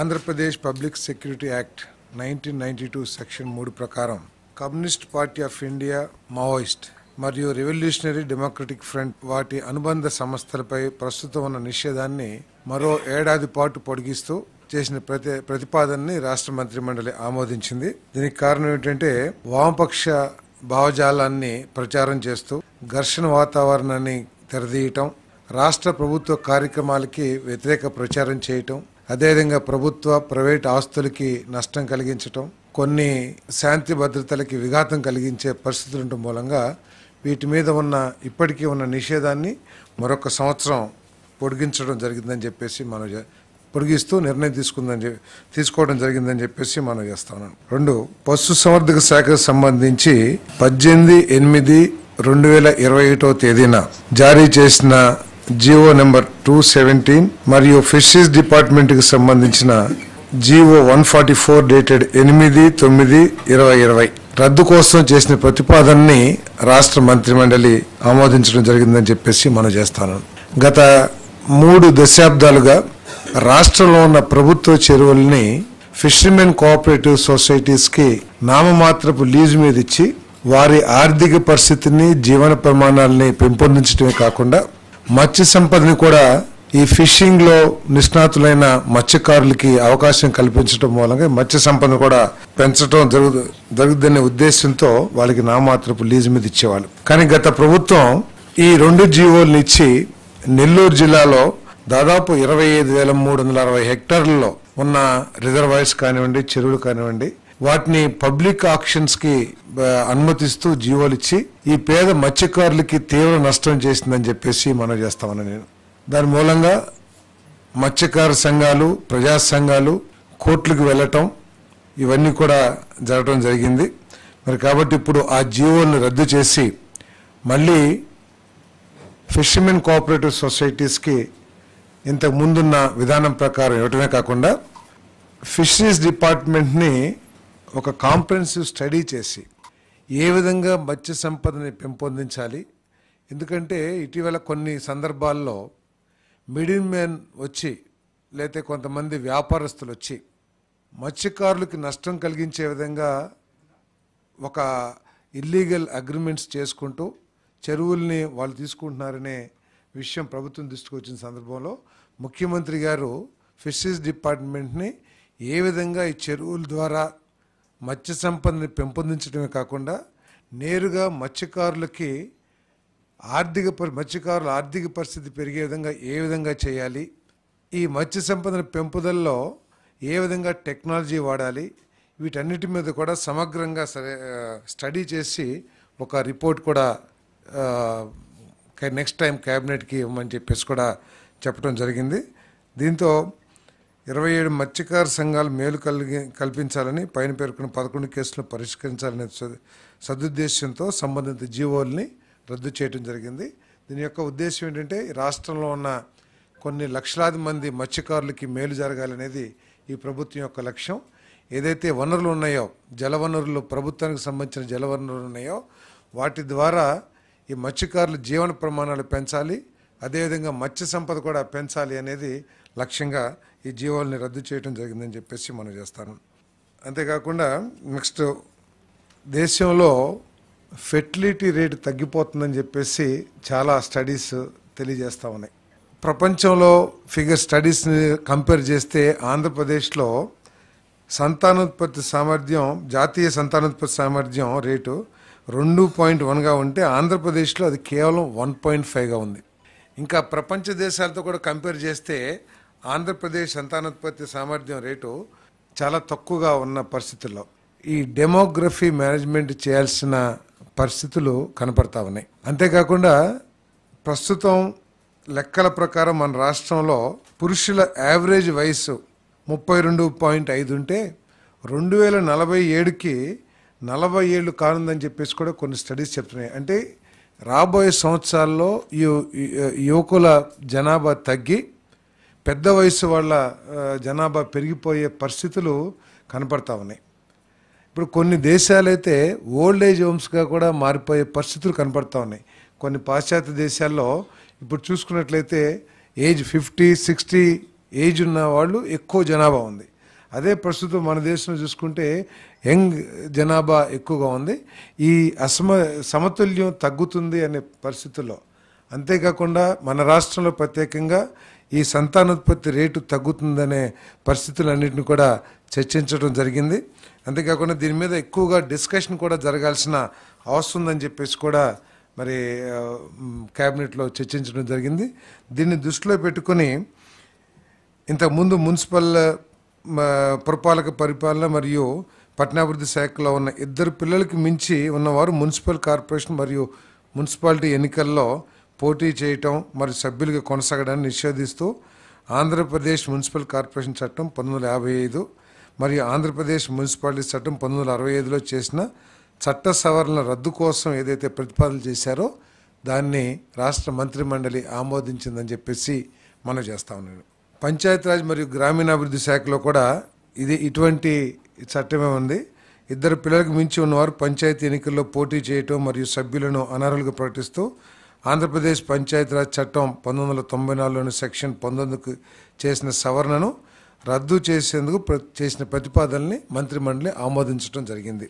Andhra Pradesh public security act nineteen ninety two section మూడు ప్రకారం communist party of India Maoist మరియు revolutionary democratic front వాటి అనుబంధ సంస్థలపై ప్రస్తుతం ఉన్న నిషేధాన్ని మరో ఏడాది పాటు పొడిగిస్తూ చేసిన ప్రతి ప్రతిపాదనని రాష్ట్ర మంత్రి మండలి ఆమోదించింది. దీనికి కారణం ఏంటంటే వామపక్ష భావజాలాన్ని ప్రచారం చేస్తూ ఘర్షణ వాతావరణాన్ని తెరదీయటం రాష్ట్ర ప్రభుత్వ కార్యక్రమాలకి వ్యతిరేక ప్రచారం చేయటం అదేవిధంగా ప్రభుత్వ ప్రైవేట్ ఆస్తులకి నష్టం కలిగించటం కొన్ని శాంతి భద్రతలకి విఘాతం కలిగించే పరిస్థితులు ఉండటం మూలంగా వీటి మీద ఉన్న ఇప్పటికీ ఉన్న నిషేధాన్ని మరొక సంవత్సరం పొడిగించడం జరిగిందని చెప్పేసి మనం పొడిగిస్తూ నిర్ణయం తీసుకుందని చె- తీసుకోవడం జరిగిందని చెప్పేసి మనం చేస్తాను. రెండు పశు సంవర్ధక శాఖకు సంబంధించి పద్దెనిమిది ఎనిమిది రెండు వేల ఇరవై ఒకటో తేదీన జారీ చేసిన జీవో నెంబర్ టూ సెవెంటీన్ మరియు ఫిషరీస్ డిపార్ట్మెంట్కి సంబంధించిన GO one forty four dated ఎనిమిది తొమ్మిది ఇరవై ఇరవై. రద్దు కోసం చేసిన ప్రతిపాదనని రాష్ట్ర మంత్రిమండలి ఆమోదించడం జరిగిందని చెప్పేసి మనం చేస్తాను. గత మూడు దశాబ్దాలుగా రాష్ట్రంలో ఉన్న ప్రభుత్వ చెరువుల్ని ఫిషర్మెన్ కోఆపరేటివ్ సొసైటీస్కి నామమాత్రపు లీజు మీద ఇచ్చి వారి ఆర్థిక పరిస్థితిని జీవన ప్రమాణాలని పెంపొందించడమే కాకుండా మత్స్య సంపదని కూడా ఈ ఫిషింగ్లో నిష్ణాతులైన మత్స్యకారులకి అవకాశం కల్పించడం మూలంగా మత్స్య సంపద కూడా పెంచడం జరుగు జరుగుదనే ఉద్దేశంతో వాళ్ళకి నామాత్రపు లీజు మీద ఇచ్చేవాళ్ళు. కానీ గత ప్రభుత్వం ఈ రెండు జీవోల్ని ఇచ్చి నెల్లూరు జిల్లాలో దాదాపు ఇరవై ఐదు వేల మూడు వందల అరవై హెక్టార్లలో ఉన్న రిజర్వాయర్స్ కానివ్వండి చెరువులు కానివ్వండి వాటిని పబ్లిక్ ఆక్షన్స్కి అనుమతిస్తూ జీవోలు ఇచ్చి ఈ పేద మత్స్యకారులకి తీవ్ర నష్టం చేసిందని చెప్పేసి మనం చేస్తామని నేను. దాని మూలంగా మత్స్యకార సంఘాలు ప్రజా సంఘాలు కోర్టులకు వెళ్ళటం ఇవన్నీ కూడా జరగడం జరిగింది. మరి కాబట్టి ఇప్పుడు ఆ జీవోలను రద్దు చేసి మళ్ళీ ఫిషర్మెన్ కోఆపరేటివ్ సొసైటీస్కి ఇంతకు ముందున్న విధానం ప్రకారం ఇవ్వటమే కాకుండా ఫిషరీస్ డిపార్ట్మెంట్ని ఒక కాంప్రహెన్సివ్ స్టడీ చేసి ఏ విధంగా మత్స్య సంపదని పెంపొందించాలి? ఎందుకంటే ఇటీవల కొన్ని సందర్భాల్లో మిడిల్ మ్యాన్ వచ్చి లేతే కొంతమంది వ్యాపారస్తులు వచ్చి మత్స్యకారులకి నష్టం కలిగించే విధంగా ఒక ఇల్లీగల్ అగ్రిమెంట్స్ చేసుకుంటూ చెరువుల్ని వాళ్ళు తీసుకుంటున్నారనే విషయం ప్రభుత్వం దృష్టికి వచ్చిన సందర్భంలో ముఖ్యమంత్రి గారు ఫిషరీస్ డిపార్ట్మెంట్ని ఏ విధంగా ఈ చెరువుల ద్వారా మత్స్య సంపదని పెంపొందించడమే కాకుండా నేరుగా మత్స్యకారులకి ఆర్థిక పరి మత్స్యకారుల ఆర్థిక పరిస్థితి పెరిగే విధంగా ఏ విధంగా చేయాలి? ఈ మత్స్య సంపదన పెంపుదలలో ఏ విధంగా టెక్నాలజీ వాడాలి? వీటన్నిటి మీద కూడా సమగ్రంగా సరే స్టడీ చేసి ఒక రిపోర్ట్ కూడా నెక్స్ట్ టైం క్యాబినెట్కి ఇవ్వమని చెప్పేసి కూడా చెప్పడం జరిగింది. దీంతో ఇరవై ఏడు మత్స్యకార సంఘాలు మేలు కలిగి కల్పించాలని పైన పేర్కొన్న పదకొండు కేసులను పరిష్కరించాలనే సదుద్దేశంతో సంబంధిత జీవోల్ని రద్దు చేయడం జరిగింది. దీని యొక్క ఉద్దేశం ఏంటంటే రాష్ట్రంలో ఉన్న కొన్ని లక్షలాది మంది మత్స్యకారులకి మేలు జరగాలనేది ఈ ప్రభుత్వం యొక్క లక్ష్యం. ఏదైతే వనరులు ఉన్నాయో జలవనరులు ప్రభుత్వానికి సంబంధించిన జలవనరులు ఉన్నాయో వాటి ద్వారా ఈ మత్స్యకారుల జీవన ప్రమాణాలు పెంచాలి. అదేవిధంగా మత్స్య సంపద కూడా పెంచాలి అనేది లక్ష్యంగా ఈ జీవోల్ని రద్దు చేయడం జరిగిందని చెప్పేసి మనం చేస్తాను. అంతేకాకుండా నెక్స్ట్ దేశంలో ఫెర్టిలిటీ రేటు తగ్గిపోతుందని చెప్పేసి చాలా స్టడీస్ తెలియజేస్తూ ఉన్నాయి. ప్రపంచంలో ఫిగర్ స్టడీస్ని కంపేర్ చేస్తే ఆంధ్రప్రదేశ్లో సంతానోత్పత్తి సామర్థ్యం జాతీయ సంతానోత్పత్తి సామర్థ్యం రేటు రెండు పాయింట్ వన్గా ఉంటే ఆంధ్రప్రదేశ్లో అది కేవలం వన్ పాయింట్ ఫైవ్గా ఉంది. ఇంకా ప్రపంచ దేశాలతో కూడా కంపేర్ చేస్తే ఆంధ్రప్రదేశ్ సంతానోత్పత్తి సామర్థ్యం రేటు చాలా తక్కువగా ఉన్న పరిస్థితుల్లో ఈ డెమోగ్రఫీ మేనేజ్మెంట్ చేయాల్సిన పరిస్థితులు కనపడతా ఉన్నాయి. అంతేకాకుండా ప్రస్తుతం లెక్కల ప్రకారం మన రాష్ట్రంలో పురుషుల యావరేజ్ వయసు ముప్పై రెండు పాయింట్ ఐదు ఉంటే రెండు వేల నలభై ఏడుకి నలభై ఏళ్ళు కానుందని చెప్పేసి కూడా కొన్ని స్టడీస్ చెప్తున్నాయి. అంటే రాబోయే సంవత్సరాల్లో యు- యువకుల జనాభా తగ్గి పెద్ద వయసు వాళ్ళ జనాభా పెరిగిపోయే పరిస్థితులు కనపడతా ఉన్నాయి. ఇప్పుడు కొన్ని దేశాలైతే ఓల్డ్ ఏజ్ హోమ్స్గా కూడా మారిపోయే పరిస్థితులు కనపడతా ఉన్నాయి. కొన్ని పాశ్చాత్య దేశాల్లో ఇప్పుడు చూసుకున్నట్లయితే ఏజ్ ఫిఫ్టీ సిక్స్టీ ఏజ్ ఉన్న వాళ్ళు ఎక్కువ జనాభా ఉంది. అదే ప్రస్తుతం మన దేశంలో చూసుకుంటే యంగ్ జనాభా ఎక్కువగా ఉంది. ఈ అసమ సమతుల్యం తగ్గుతుంది అనే పరిస్థితుల్లో. అంతేకాకుండా మన రాష్ట్రంలో ప్రత్యేకంగా ఈ సంతానోత్పత్తి రేటు తగ్గుతుందనే పరిస్థితులన్నింటిని కూడా చర్చించడం జరిగింది. అంతేకాకుండా దీని మీద ఎక్కువగా డిస్కషన్ కూడా జరగాల్సిన అవసరం ఉందని చెప్పేసి కూడా మరి క్యాబినెట్లో చర్చించడం జరిగింది. దీన్ని దృష్టిలో పెట్టుకొని ఇంతకుముందు మున్సిపల్ పురపాలక పరిపాలన మరియు పట్టణాభివృద్ధి శాఖలో ఉన్న ఇద్దరు పిల్లలకి మించి ఉన్నవారు మున్సిపల్ కార్పొరేషన్ మరియు మున్సిపాలిటీ ఎన్నికల్లో పోటీ చేయటం మరియు సభ్యులుగా కొనసాగడాన్ని నిషేధిస్తూ ఆంధ్రప్రదేశ్ మున్సిపల్ కార్పొరేషన్ చట్టం పంతొమ్మిది యాభై ఐదు మరియు ఆంధ్రప్రదేశ్ మున్సిపాలిటీ చట్టం పంతొమ్మిది వందల అరవై ఐదులో చేసిన చట్ట సవరణ రద్దు కోసం ఏదైతే ప్రతిపాదన చేశారో దాన్ని రాష్ట్ర మంత్రి మండలి ఆమోదించిందని చెప్పేసి మనం చేస్తా ఉన్నాను పంచాయతీరాజ్ మరియు గ్రామీణాభివృద్ధి శాఖలో కూడా ఇది ఇటువంటి చట్టమే ఉంది. ఇద్దరు పిల్లలకు మించి ఉన్నవారు పంచాయతీ ఎన్నికల్లో పోటీ చేయటం మరియు సభ్యులను అనర్హులుగా ప్రకటిస్తూ ఆంధ్రప్రదేశ్ పంచాయతీరాజ్ చట్టం పంతొమ్మిది వందల తొంభై నాలుగులోని సెక్షన్ పంతొమ్మిదికి చేసిన సవరణను రద్దు చేసేందుకు చేసిన ప్రతిపాదనని మంత్రిమండలి ఆమోదించడం జరిగింది.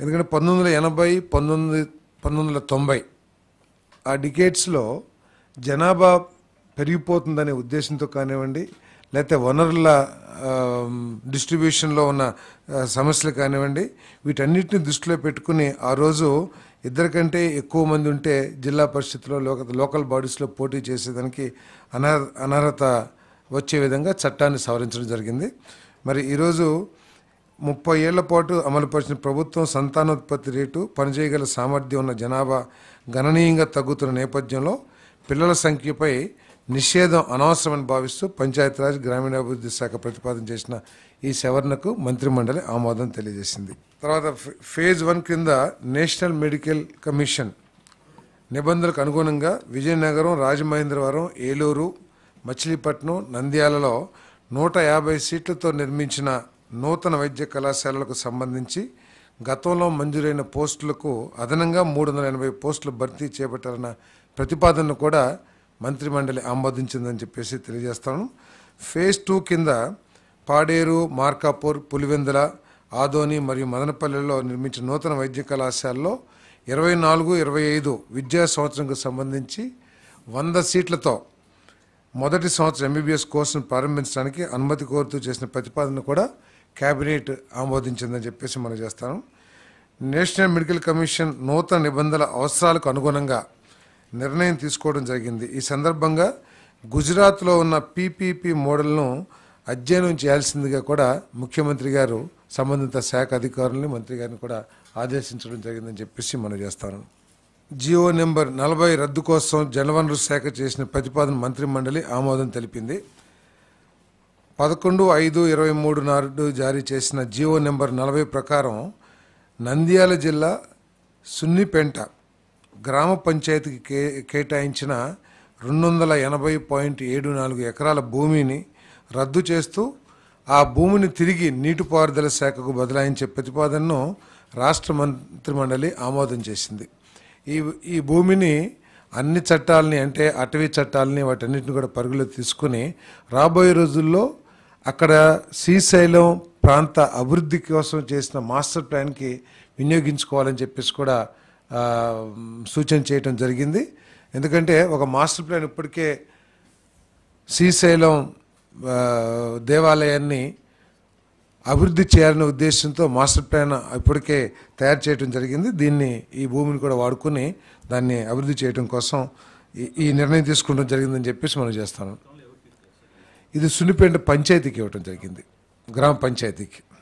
ఎందుకంటే పంతొమ్మిది వందల ఎనభై పంతొమ్మిది పంతొమ్మిది వందల తొంభై ఆ డికేట్స్లో జనాభా పెరిగిపోతుందనే ఉద్దేశంతో కానివ్వండి లేకపోతే వనరుల డిస్ట్రిబ్యూషన్లో ఉన్న సమస్యలు కానివ్వండి వీటన్నిటిని దృష్టిలో పెట్టుకుని ఆ రోజు ఇద్దరికంటే ఎక్కువ మంది ఉంటే జిల్లా పరిషత్లో లోక లోకల్ బాడీస్లో పోటీ చేసేదానికి అనర్ అనర్హత వచ్చే విధంగా చట్టాన్ని సవరించడం జరిగింది. మరి ఈరోజు ముప్పై ఏళ్ళ పాటు అమలుపరిచిన ప్రభుత్వం సంతానోత్పత్తి రేటు పనిచేయగల సామర్థ్యం ఉన్న జనాభా గణనీయంగా తగ్గుతున్న నేపథ్యంలో పిల్లల సంఖ్యపై నిషేధం అనవసరమని భావిస్తూ పంచాయతీరాజ్ గ్రామీణాభివృద్ధి శాఖ ప్రతిపాదన చేసిన ఈ సవరణకు మంత్రిమండలి ఆమోదం తెలియజేసింది. తర్వాత ఫేజ్ వన్ కింద నేషనల్ మెడికల్ కమిషన్ నిబంధనలకు అనుగుణంగా విజయనగరం రాజమహేంద్రవరం ఏలూరు మచిలీపట్నం నంద్యాలలో నూట యాభై సీట్లతో నిర్మించిన నూతన వైద్య కళాశాలలకు సంబంధించి గతంలో మంజూరైన పోస్టులకు అదనంగా మూడు వందల ఎనభై పోస్టులు భర్తీ చేపట్టాలన్న ప్రతిపాదనను కూడా మంత్రిమండలి ఆమోదించిందని చెప్పేసి తెలియజేస్తాను. ఫేజ్ టూ కింద పాడేరు మార్కాపూర్ పులివెందుల ఆదోని మరియు మదనపల్లెలో నిర్మించిన నూతన వైద్య కళాశాలలో ఇరవై నాలుగు ఇరవై ఐదు విద్యా సంవత్సరంకు సంబంధించి వంద సీట్లతో మొదటి సంవత్సరం ఎంబీబీఎస్ కోర్సును ప్రారంభించడానికి అనుమతి కోరుతూ చేసిన ప్రతిపాదన కూడా కేబినెట్ ఆమోదించిందని చెప్పేసి మనం చేస్తాను. నేషనల్ మెడికల్ కమిషన్ నూతన నిబంధనల అవసరాలకు అనుగుణంగా నిర్ణయం తీసుకోవడం జరిగింది. ఈ సందర్భంగా గుజరాత్లో ఉన్న పీపీపీ మోడల్ను అధ్యయనం చేయాల్సిందిగా కూడా ముఖ్యమంత్రి గారు సంబంధిత శాఖ అధికారులని మంత్రి గారిని కూడా ఆదేశించడం జరిగిందని చెప్పేసి మనం చేస్తాను. జియో నెంబర్ నలభై రద్దు కోసం జలవనరుల శాఖ చేసిన ప్రతిపాదన మంత్రి మండలి ఆమోదం తెలిపింది. పదకొండు ఐదు ఇరవై మూడు నాడు జారీ చేసిన జియో నెంబర్ నలభై ప్రకారం నంద్యాల జిల్లా సున్నిపెంట గ్రామ పంచాయతీకి కే కేటాయించిన రెండు వందల ఎనభై పాయింట్ ఏడు నాలుగు ఎకరాల భూమిని రద్దు చేస్తూ ఆ భూమిని తిరిగి నీటిపారుదల శాఖకు బదలాయించే ప్రతిపాదనను రాష్ట్ర మంత్రిమండలి ఆమోదం చేసింది. ఈ ఈ భూమిని అన్ని చట్టాలని అంటే అటవీ చట్టాలని వాటన్నిటిని కూడా పరుగులో తీసుకుని రాబోయే రోజుల్లో అక్కడ శ్రీశైలం ప్రాంత అభివృద్ధి కోసం చేసిన మాస్టర్ ప్లాన్కి వినియోగించుకోవాలని చెప్పేసి కూడా సూచన చేయటం జరిగింది. ఎందుకంటే ఒక మాస్టర్ ప్లాన్ ఇప్పటికే శ్రీశైలం దేవాలయాన్ని అభివృద్ధి చేయాలనే ఉద్దేశంతో మాస్టర్ ప్లాన్ ఇప్పటికే తయారు చేయడం జరిగింది. దీన్ని ఈ భూమిని కూడా వాడుకొని దాన్ని అభివృద్ధి చేయడం కోసం ఈ- నిర్ణయం తీసుకోవడం జరిగిందని చెప్పేసి మనం చేస్తాను. ఇది సున్నిపేట పంచాయతీకి ఇవ్వడం జరిగింది. గ్రామ పంచాయతీకి.